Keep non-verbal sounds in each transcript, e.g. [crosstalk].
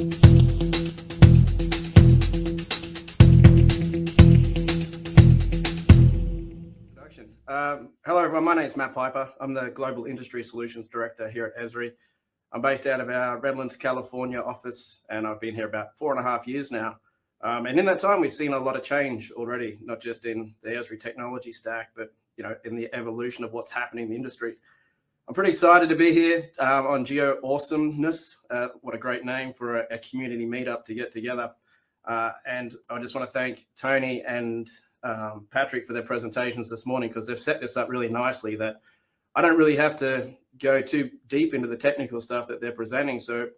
Um, hello, everyone. My name is Matt Piper. I'm the Global Industry Solutions Director here at Esri. I'm based out of our Redlands, California office, and I've been here about four and a half years now. Um, and in that time, we've seen a lot of change already, not just in the Esri technology stack, but you know, in the evolution of what's happening in the industry. I'm pretty excited to be here um, on Geo Awesomeness. Uh, what a great name for a, a community meetup to get together. Uh, and I just want to thank Tony and um, Patrick for their presentations this morning because they've set this up really nicely that I don't really have to go too deep into the technical stuff that they're presenting. So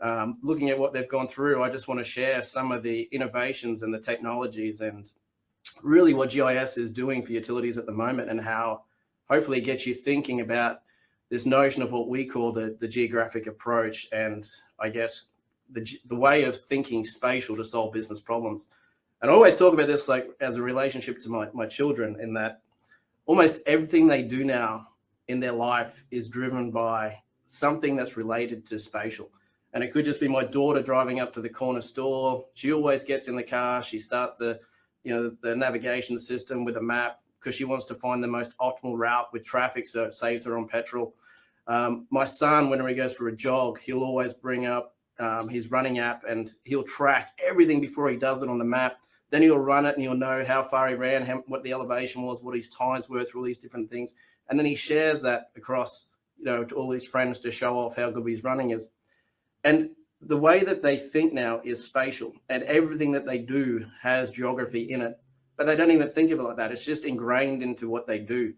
um, looking at what they've gone through, I just want to share some of the innovations and the technologies and really what GIS is doing for utilities at the moment and how hopefully it gets you thinking about this notion of what we call the, the geographic approach and I guess the, the way of thinking spatial to solve business problems. And I always talk about this like as a relationship to my, my children in that almost everything they do now in their life is driven by something that's related to spatial. And it could just be my daughter driving up to the corner store. She always gets in the car. She starts the, you know, the navigation system with a map because she wants to find the most optimal route with traffic, so it saves her on petrol. Um, my son, whenever he goes for a jog, he'll always bring up um, his running app and he'll track everything before he does it on the map. Then he'll run it and he'll know how far he ran, how, what the elevation was, what his times were through all these different things and then he shares that across you know to all his friends to show off how good his running is and the way that they think now is spatial and everything that they do has geography in it but they don't even think of it like that it's just ingrained into what they do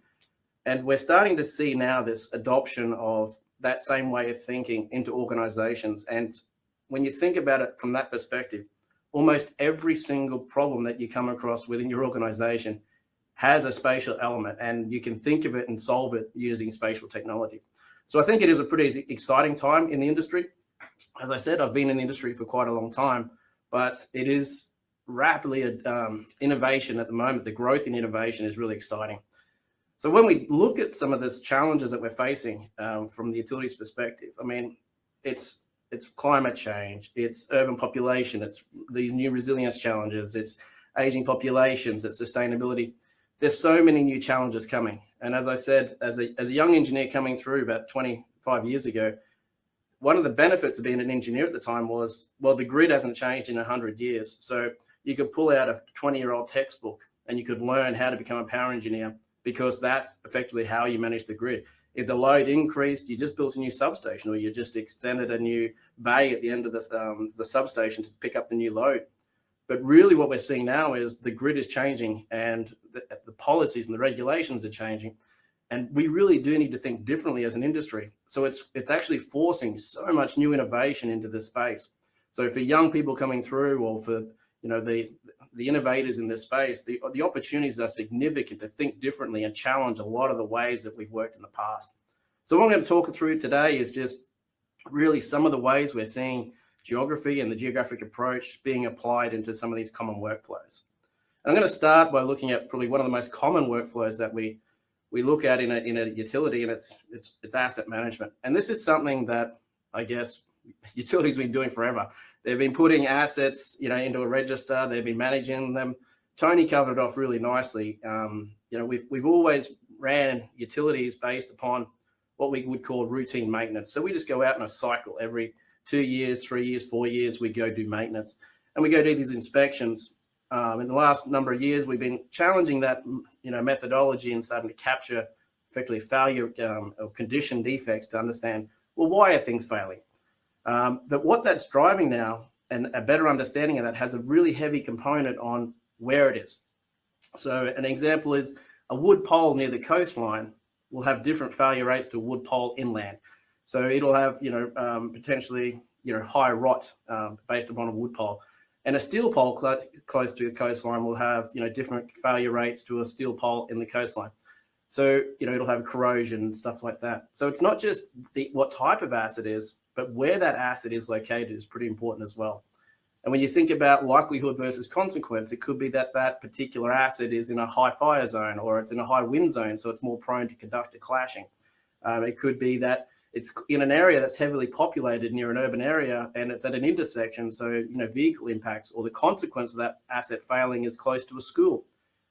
and we're starting to see now this adoption of that same way of thinking into organizations and when you think about it from that perspective almost every single problem that you come across within your organization has a spatial element and you can think of it and solve it using spatial technology. So I think it is a pretty exciting time in the industry. As I said, I've been in the industry for quite a long time, but it is rapidly um, innovation at the moment. The growth in innovation is really exciting. So when we look at some of these challenges that we're facing um, from the utilities perspective, I mean, it's it's climate change, it's urban population, it's these new resilience challenges, it's aging populations, it's sustainability there's so many new challenges coming. And as I said, as a, as a young engineer coming through about 25 years ago, one of the benefits of being an engineer at the time was, well, the grid hasn't changed in 100 years. So you could pull out a 20 year old textbook and you could learn how to become a power engineer because that's effectively how you manage the grid. If the load increased, you just built a new substation or you just extended a new bay at the end of the, um, the substation to pick up the new load. But really, what we're seeing now is the grid is changing and the, the, policies and the regulations are changing. And we really do need to think differently as an industry. So it's it's actually forcing so much new innovation into this space. So for young people coming through, or for you know the the innovators in this space, the the opportunities are significant to think differently and challenge a lot of the ways that we've worked in the past. So what I'm going to talk through today is just really some of the ways we're seeing geography and the geographic approach being applied into some of these common workflows. And I'm going to start by looking at probably one of the most common workflows that we we look at in a, in a utility, and it's it's it's asset management. And this is something that I guess [laughs] utilities have been doing forever. They've been putting assets, you know, into a register. They've been managing them. Tony covered it off really nicely. Um, you know, we've we've always ran utilities based upon what we would call routine maintenance. So we just go out in a cycle every two years, three years, four years, we go do maintenance and we go do these inspections. Um, in the last number of years, we've been challenging that, you know, methodology and starting to capture effectively failure um, or condition defects to understand, well, why are things failing? Um, but what that's driving now and a better understanding of that has a really heavy component on where it is. So an example is a wood pole near the coastline will have different failure rates to a wood pole inland. So it'll have, you know, um, potentially, you know, high rot um, based upon a wood pole. And a steel pole cl close to a coastline will have, you know, different failure rates to a steel pole in the coastline. So, you know, it'll have corrosion and stuff like that. So it's not just the, what type of asset is, but where that asset is located is pretty important as well. And when you think about likelihood versus consequence, it could be that that particular asset is in a high fire zone or it's in a high wind zone, so it's more prone to conductor clashing. Um, it could be that it's in an area that's heavily populated near an urban area and it's at an intersection. So, you know, vehicle impacts or the consequence of that asset failing is close to a school.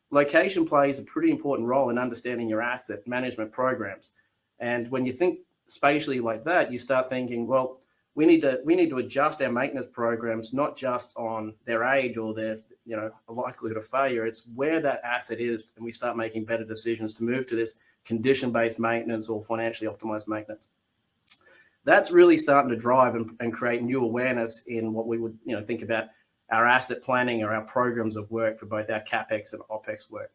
Location plays a pretty important role in understanding your asset management programs. And when you think spatially like that, you start thinking, well, we need to we need to adjust our maintenance programs not just on their age or their you know likelihood of failure. It's where that asset is, and we start making better decisions to move to this condition-based maintenance or financially optimized maintenance that's really starting to drive and, and create new awareness in what we would you know think about our asset planning or our programs of work for both our capex and opex work.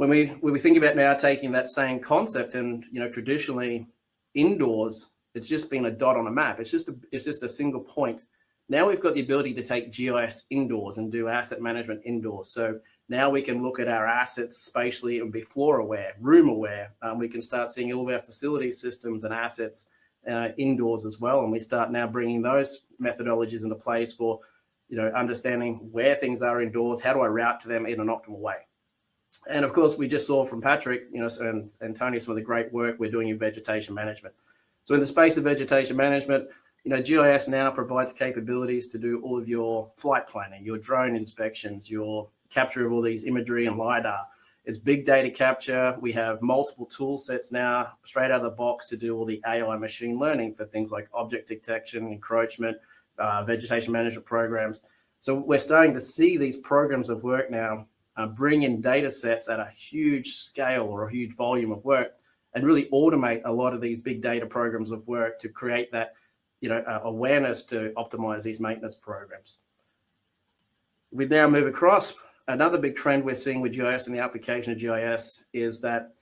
When we when we think about now taking that same concept and you know traditionally indoors, it's just been a dot on a map. It's just a it's just a single point. Now we've got the ability to take GIS indoors and do asset management indoors. So now we can look at our assets spatially and be floor aware, room aware. Um, we can start seeing all of our facility systems and assets uh, indoors as well. And we start now bringing those methodologies into place for, you know, understanding where things are indoors. How do I route to them in an optimal way? And of course, we just saw from Patrick, you know, and, and Tony, some of the great work we're doing in vegetation management. So in the space of vegetation management, you know, GIS now provides capabilities to do all of your flight planning, your drone inspections, your capture of all these imagery and LiDAR, it's big data capture. We have multiple tool sets now straight out of the box to do all the AI machine learning for things like object detection, encroachment, uh, vegetation management programs. So we're starting to see these programs of work now uh, bring in data sets at a huge scale or a huge volume of work and really automate a lot of these big data programs of work to create that you know, uh, awareness to optimize these maintenance programs. We now move across another big trend we're seeing with GIS and the application of GIS is that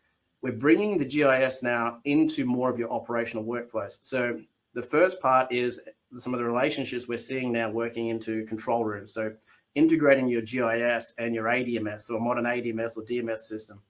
we're bringing the GIS now into more of your operational workflows. So the first part is some of the relationships we're seeing now working into control rooms. So integrating your GIS and your ADMS or modern ADMS or DMS system.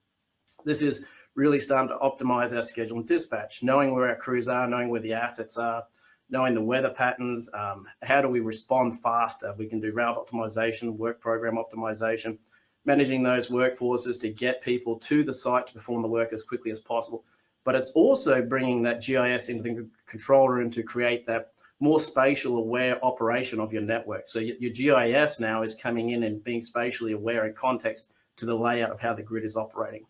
This is really starting to optimize our schedule and dispatch, knowing where our crews are, knowing where the assets are, knowing the weather patterns, um, how do we respond faster? We can do route optimization, work program optimization, managing those workforces to get people to the site to perform the work as quickly as possible. But it's also bringing that GIS into the control room to create that more spatial aware operation of your network. So your, GIS now is coming in and being spatially aware in context to the layout of how the grid is operating.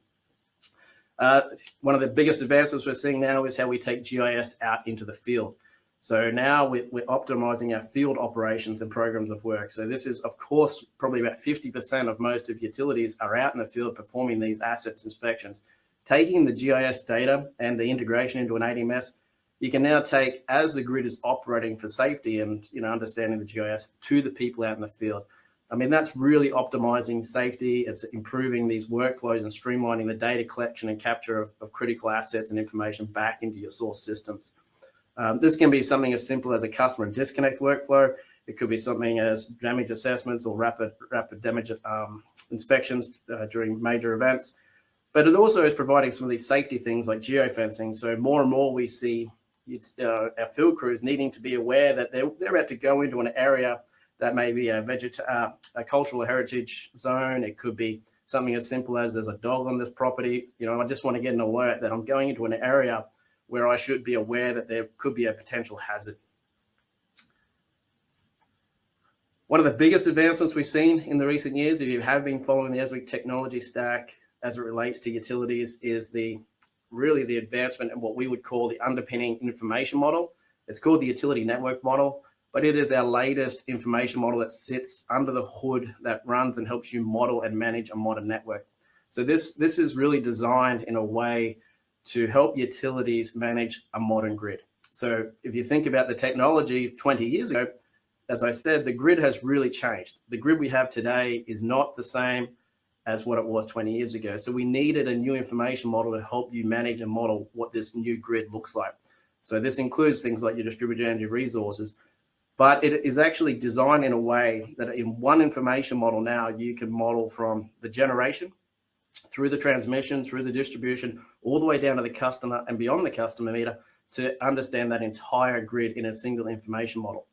Uh, one of the biggest advances we're seeing now is how we take GIS out into the field. So now we're, we're, optimizing our field operations and programs of work. So this is, of course, probably about 50% of most of utilities are out in the field performing these assets inspections. Taking the GIS data and the integration into an ADMS, you can now take as the grid is operating for safety and you know understanding the GIS to the people out in the field. I mean, that's really optimizing safety. It's improving these workflows and streamlining the data collection and capture of, of critical assets and information back into your source systems. Um, this can be something as simple as a customer disconnect workflow. It could be something as damage assessments or rapid rapid damage um, inspections uh, during major events. But it also is providing some of these safety things like geofencing. So more and more we see uh, our field crews needing to be aware that they're, they're about to go into an area that may be a, vegeta- uh, a cultural heritage zone. It could be something as simple as there's a dog on this property. You know, I just want to get an alert that I'm going into an area where I should be aware that there could be a potential hazard. One of the biggest advancements we've seen in the recent years, if you have been following the Esri technology stack as it relates to utilities, is the really the advancement in what we would call the underpinning information model. It's called the utility network model, but it is our latest information model that sits under the hood that runs and helps you model and manage a modern network. So this this is really designed in a way to help utilities manage a modern grid. So if you think about the technology 20 years ago, as I said, the grid has really changed. The grid we have today is not the same as what it was 20 years ago. So we needed a new information model to help you manage and model what this new grid looks like. So this includes things like your distributed energy resources, but it is actually designed in a way that in one information model now you can model from the generation through the transmission, through the distribution, all the way down to the customer and beyond the customer meter to understand that entire grid in a single information model.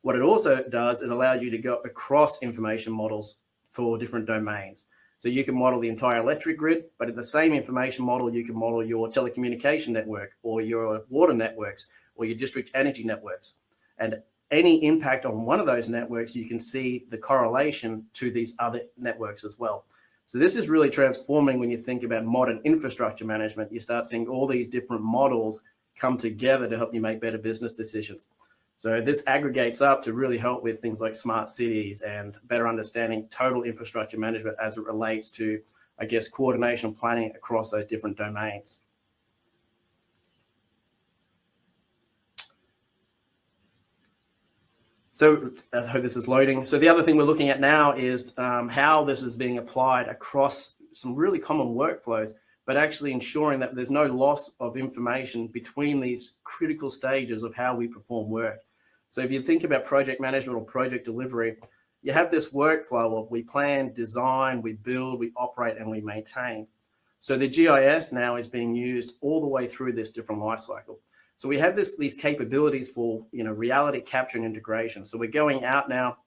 What it also does, it allows you to go across information models for different domains. So you can model the entire electric grid, but in the same information model, you can model your telecommunication network or your water networks or your district energy networks. And any impact on one of those networks, you can see the correlation to these other networks as well. So this is really transforming when you think about modern infrastructure management. You start seeing all these different models come together to help you make better business decisions. So this aggregates up to really help with things like smart cities and better understanding total infrastructure management as it relates to, I guess, coordination planning across those different domains. So I hope this is loading. So the other thing we're looking at now is um, how this is being applied across some really common workflows, but actually ensuring that there's no loss of information between these critical stages of how we perform work. So if you think about project management or project delivery, you have this workflow of we plan, design, we build, we operate, and we maintain. So the GIS now is being used all the way through this different life cycle. So we have this these capabilities for you know reality capture and integration. So we're going out now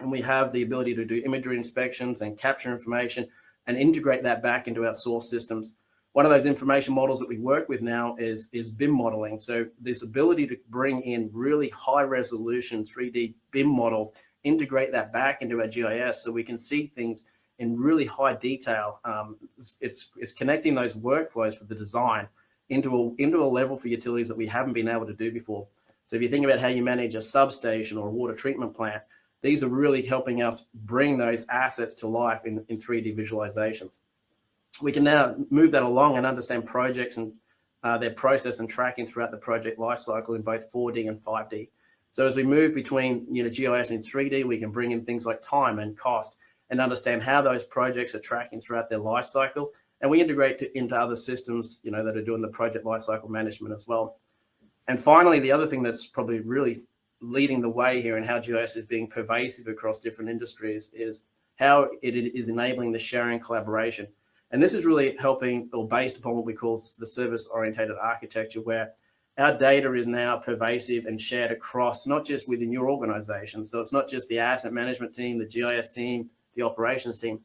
and we have the ability to do imagery inspections and capture information and integrate that back into our source systems. One of those information models that we work with now is, is BIM modeling. So this ability to bring in really high resolution 3D BIM models, integrate that back into our GIS so we can see things in really high detail. Um, it's, it's connecting those workflows for the design into a, into a level for utilities that we haven't been able to do before. So if you think about how you manage a substation or a water treatment plant, these are really helping us bring those assets to life in, in 3D visualizations. We can now move that along and understand projects and uh, their process and tracking throughout the project lifecycle in both 4D and 5D. So as we move between you know GIS and 3D, we can bring in things like time and cost and understand how those projects are tracking throughout their life cycle and we integrate to, into other systems, you know, that are doing the project lifecycle management as well. And finally, the other thing that's probably really leading the way here and how GIS is being pervasive across different industries is how it is enabling the sharing collaboration. And this is really helping or based upon what we call the service oriented architecture, where our data is now pervasive and shared across not just within your organization. So it's not just the asset management team, the GIS team, the operations team,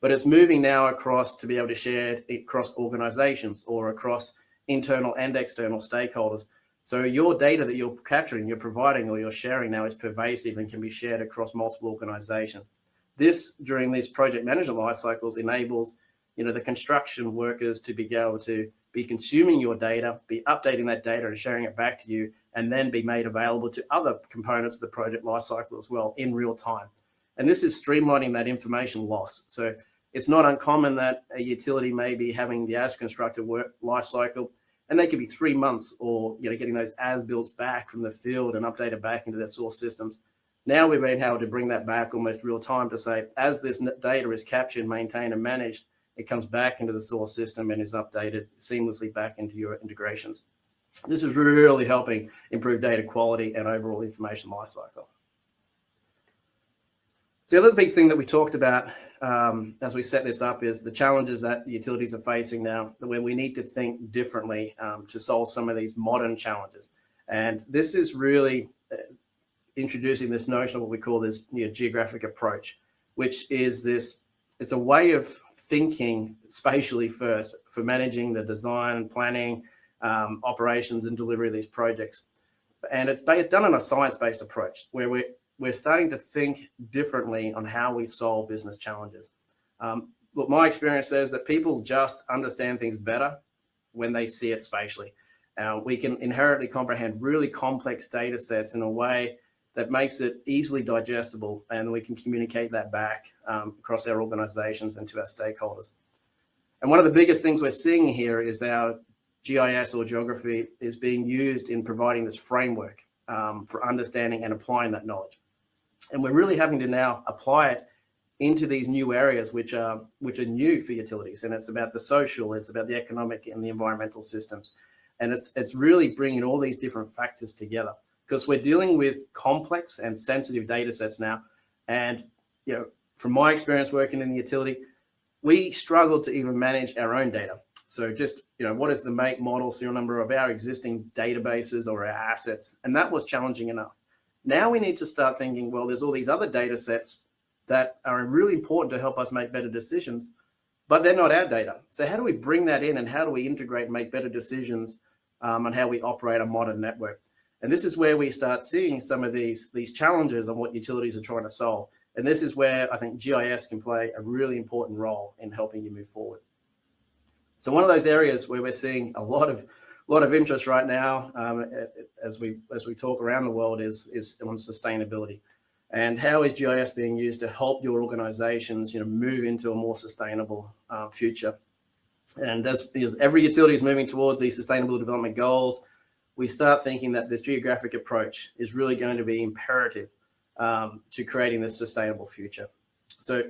but it's moving now across to be able to share it across organizations or across internal and external stakeholders. So your data that you're capturing, you're providing, or you're sharing now is pervasive and can be shared across multiple organizations. This, during these project management life cycles, enables you know the construction workers to be able to be consuming your data, be updating that data and sharing it back to you, and then be made available to other components of the project lifecycle as well in real time. And this is streamlining that information loss. So it's not uncommon that a utility may be having the as constructed work life cycle, and they could be three months or you know getting those as builds back from the field and updated back into their source systems. Now we've been able to bring that back almost real time to say, as this data is captured, maintained, and managed, it comes back into the source system and is updated seamlessly back into your integrations. This is really helping improve data quality and overall information lifecycle. The other big thing that we talked about um, as we set this up is the challenges that utilities are facing now, where we need to think differently um, to solve some of these modern challenges. And this is really uh, introducing this notion of what we call this you know, geographic approach, which is this, it's a way of thinking spatially first for managing the design, planning, um, operations and delivery of these projects. And it's done on a science-based approach where we're we're starting to think differently on how we solve business challenges. Um, look, my experience says that people just understand things better when they see it spatially. Uh, we can inherently comprehend really complex data sets in a way that makes it easily digestible and we can communicate that back um, across our organizations and to our stakeholders. And one of the biggest things we're seeing here is our GIS or geography is being used in providing this framework um, for understanding and applying that knowledge. And we're really having to now apply it into these new areas which are which are new for utilities. And it's about the social it's about the economic and the environmental systems. And it's it's really bringing all these different factors together because we're dealing with complex and sensitive data sets now and you know from my experience working in the utility we struggle to even manage our own data so just you know what is the make model serial number of our existing databases or our assets and that was challenging enough now we need to start thinking, well, there's all these other data sets that are really important to help us make better decisions, but they're not our data. So how do we bring that in and how do we integrate and make better decisions um, on how we operate a modern network? And this is where we start seeing some of these, these challenges on what utilities are trying to solve. And this is where I think GIS can play a really important role in helping you move forward. So one of those areas where we're seeing a lot of lot of interest right now um, as we as we talk around the world is is on sustainability and how is GIS being used to help your organizations you know move into a more sustainable uh, future and as, as every utility is moving towards these sustainable development goals we start thinking that this geographic approach is really going to be imperative um, to creating this sustainable future so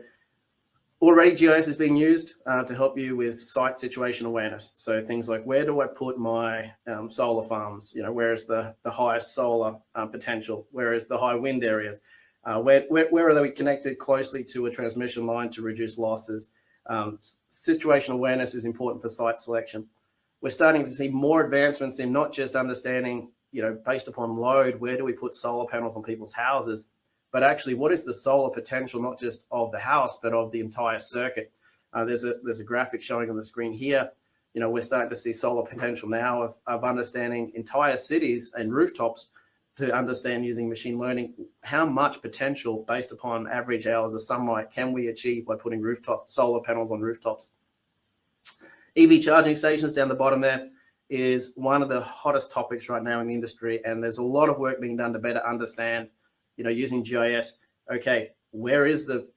Already GIS is being used uh, to help you with site situation awareness. So things like where do I put my um, solar farms? You know, where is the, the highest solar uh, potential? Where is the high wind areas? Uh, where, where, where are they connected closely to a transmission line to reduce losses? Um, situation awareness is important for site selection. We're starting to see more advancements in not just understanding, you know, based upon load, where do we put solar panels on people's houses, but actually what is the solar potential, not just of the house, but of the entire circuit. Uh, there's a there's a graphic showing on the screen here. You know, we're starting to see solar potential now of, of understanding entire cities and rooftops to understand using machine learning how much potential based upon average hours of sunlight can we achieve by putting rooftop solar panels on rooftops. EV charging stations down the bottom there is one of the hottest topics right now in the industry, and there's a lot of work being done to better understand you know, using GIS, okay, where is the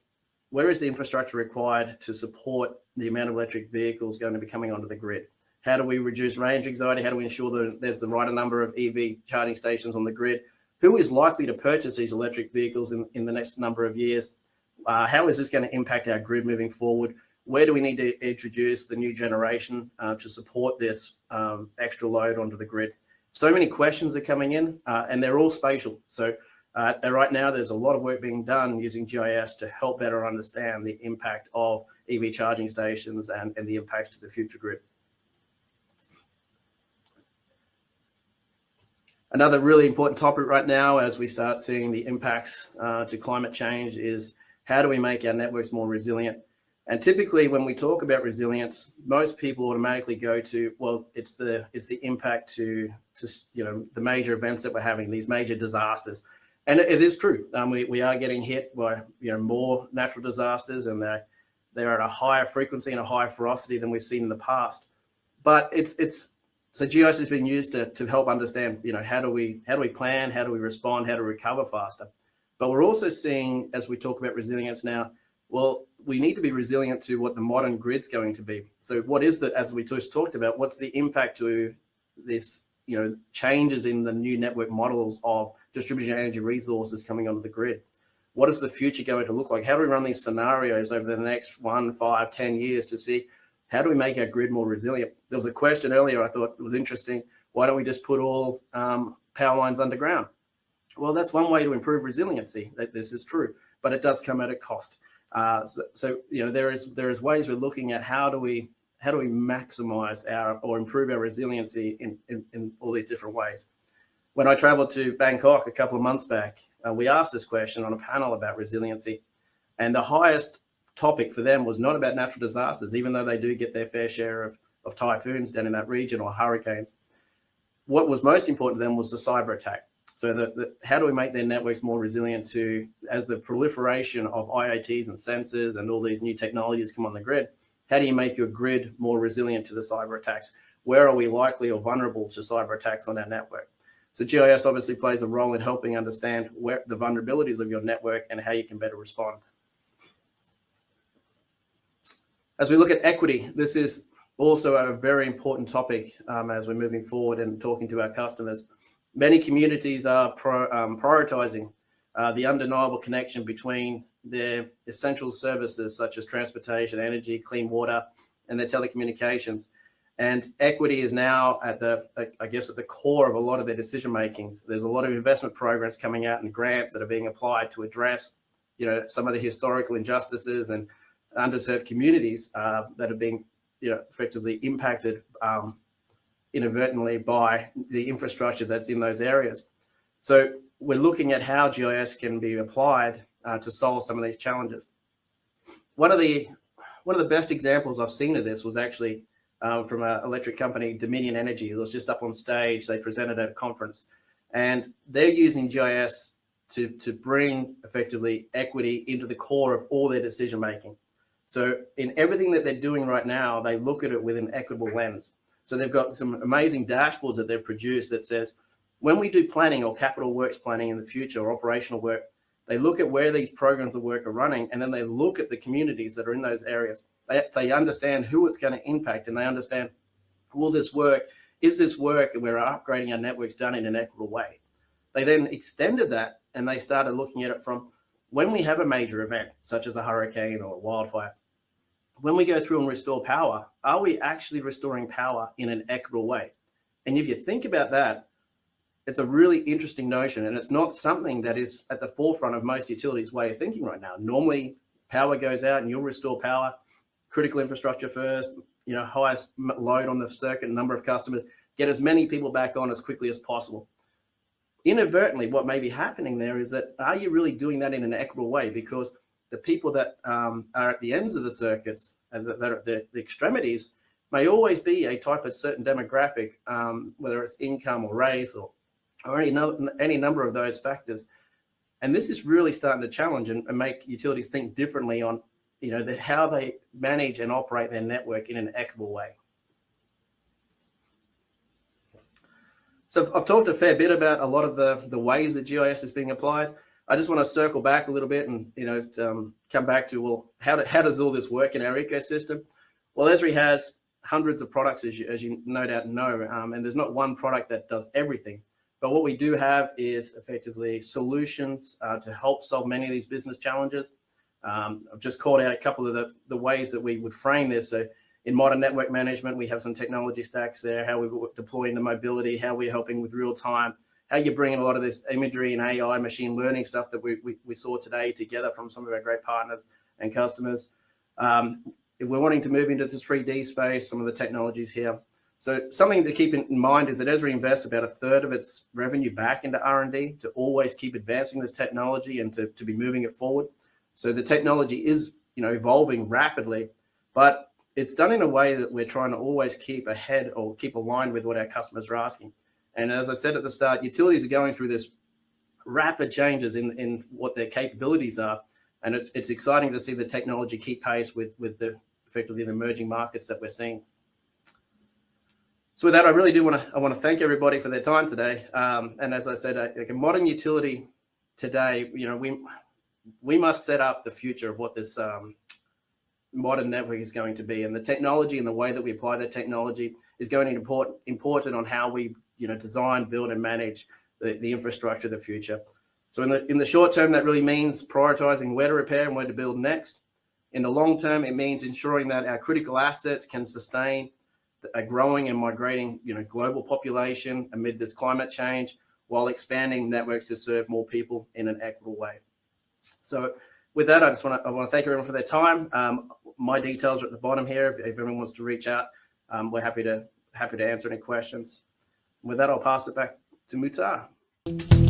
where is the infrastructure required to support the amount of electric vehicles going to be coming onto the grid? How do we reduce range anxiety? How do we ensure that there's the right number of EV charging stations on the grid? Who is likely to purchase these electric vehicles in, in the next number of years? Uh, how is this going to impact our grid moving forward? Where do we need to introduce the new generation uh, to support this um, extra load onto the grid? So many questions are coming in, uh, and they're all spatial. So uh, right now, there's a lot of work being done using GIS to help better understand the impact of EV charging stations and, and the impacts to the future grid. Another really important topic right now as we start seeing the impacts uh, to climate change is how do we make our networks more resilient? And typically when we talk about resilience, most people automatically go to, well, it's the it's the impact to, to you know, the major events that we're having, these major disasters and it, it is true. Um, we, we are getting hit by you know more natural disasters, and they're they're at a higher frequency and a higher ferocity than we've seen in the past. But it's it's so GIS has been used to, to help understand you know how do we how do we plan, how do we respond, how to recover faster. But we're also seeing as we talk about resilience now, well, we need to be resilient to what the modern grid's going to be. So what is that as we just talked about? What's the impact to this you know changes in the new network models of distributed energy resources coming onto the grid. What is the future going to look like? How do we run these scenarios over the next one, five, ten years to see how do we make our grid more resilient? There was a question earlier I thought was interesting. Why don't we just put all um, power lines underground? Well, that's one way to improve resiliency. That this is true, but it does come at a cost. Uh, so, so, you know there is there is ways we're looking at how do we how do we maximize our or improve our resiliency in, in, in all these different ways when I traveled to Bangkok a couple of months back, uh, we asked this question on a panel about resiliency. And the highest topic for them was not about natural disasters, even though they do get their fair share of, of typhoons down in that region or hurricanes. What was most important to them was the cyber attack. So the, the, how do we make their networks more resilient to, as the proliferation of IoTs and sensors and all these new technologies come on the grid, how do you make your grid more resilient to the cyber attacks? Where are we likely or vulnerable to cyber attacks on our network? So GIS obviously plays a role in helping understand where the vulnerabilities of your network and how you can better respond. As we look at equity, this is also a very important topic um, as we're moving forward and talking to our customers. Many communities are pro, um, prioritizing uh, the undeniable connection between their essential services such as transportation, energy, clean water, and their telecommunications. And equity is now at the, I guess, at the core of a lot of their decision makings. There's a lot of investment programs coming out and grants that are being applied to address, you know, some of the historical injustices and underserved communities uh, that are being, you know, effectively impacted um, inadvertently by the infrastructure that's in those areas. So we're looking at how GIS can be applied uh, to solve some of these challenges. One of the one of the best examples I've seen of this was actually um, from an electric company, Dominion Energy. It was just up on stage. They presented at a conference, and they're using GIS to to bring effectively equity into the core of all their decision making. So in everything that they're doing right now, they look at it with an equitable lens. So they've got some amazing dashboards that they've produced that says when we do planning or capital works planning in the future or operational work, they look at where these programs of work are running and then they look at the communities that are in those areas. They, they understand who it's going to impact and they understand will this work? Is this work and we're upgrading our networks done in an equitable way? They then extended that and they started looking at it from when we have a major event, such as a hurricane or a wildfire, when we go through and restore power, are we actually restoring power in an equitable way? And if you think about that, it's a really interesting notion, and it's not something that is at the forefront of most utilities' way of thinking right now. Normally, power goes out and you'll restore power, critical infrastructure first, you know, highest load on the circuit, number of customers, get as many people back on as quickly as possible. Inadvertently, what may be happening there is that are you really doing that in an equitable way? Because the people that um, are at the ends of the circuits and that, are the, the, extremities may always be a type of certain demographic, um, whether it's income or race or, or any, no, any number of those factors. And this is really starting to challenge and, and make utilities think differently on, you know, the, how they manage and operate their network in an equitable way. So I've talked a fair bit about a lot of the, the ways that GIS is being applied. I just want to circle back a little bit and you know um, come back to well, how, do, how does all this work in our ecosystem? Well, Esri has hundreds of products, as you, as you no doubt know, um, and there's not one product that does everything. But what we do have is effectively solutions uh, to help solve many of these business challenges. Um, I've just called out a couple of the, the ways that we would frame this. So in modern network management, we have some technology stacks there, how we're deploying the mobility, how we're helping with real time how you're bringing a lot of this imagery and AI machine learning stuff that we, we, we saw today together from some of our great partners and customers. Um, if we're wanting to move into the 3D space, some of the technologies here. So something to keep in mind is that Esri invests about a third of its revenue back into R&D to always keep advancing this technology and to, to be moving it forward. So the technology is, you know, evolving rapidly, but it's done in a way that we're trying to always keep ahead or keep aligned with what our customers are asking. And as I said at the start, utilities are going through this rapid changes in, in what their capabilities are. And it's, it's exciting to see the technology keep pace with, with the effectively the emerging markets that we're seeing. So with that, I really do want to I want to thank everybody for their time today. Um, and as I said, like a modern utility today, you know, we we must set up the future of what this um, modern network is going to be, and the technology and the way that we apply that technology is going to be important important on how we you know, design, build, and manage the, the infrastructure of the future. So in the in the short term, that really means prioritizing where to repair and where to build next. In the long term, it means ensuring that our critical assets can sustain a growing and migrating, you know, global population amid this climate change, while expanding networks to serve more people in an equitable way. So, with that, I just want to I want to thank everyone for their time. Um, my details are at the bottom here. If, if anyone wants to reach out, um, we're happy to happy to answer any questions. With that, I'll pass it back to Mutar.